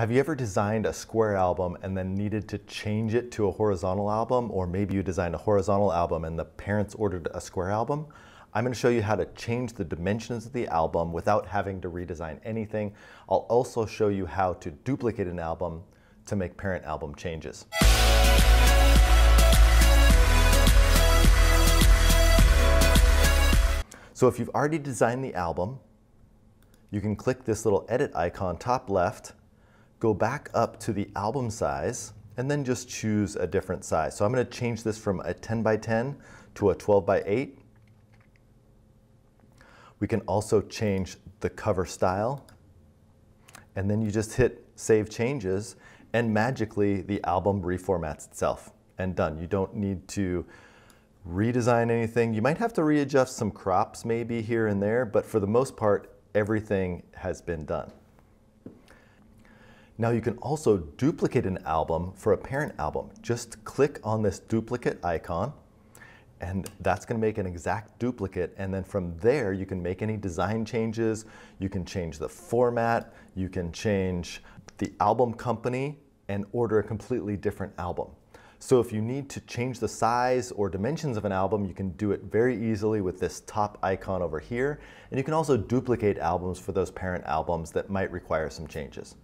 Have you ever designed a square album and then needed to change it to a horizontal album? Or maybe you designed a horizontal album and the parents ordered a square album? I'm going to show you how to change the dimensions of the album without having to redesign anything. I'll also show you how to duplicate an album to make parent album changes. So if you've already designed the album, you can click this little edit icon top left go back up to the album size and then just choose a different size. So I'm going to change this from a 10 by 10 to a 12 by 8. We can also change the cover style and then you just hit save changes and magically the album reformats itself and done. You don't need to redesign anything. You might have to readjust some crops maybe here and there, but for the most part, everything has been done. Now you can also duplicate an album for a parent album. Just click on this duplicate icon and that's going to make an exact duplicate and then from there you can make any design changes, you can change the format, you can change the album company and order a completely different album. So if you need to change the size or dimensions of an album, you can do it very easily with this top icon over here. And you can also duplicate albums for those parent albums that might require some changes.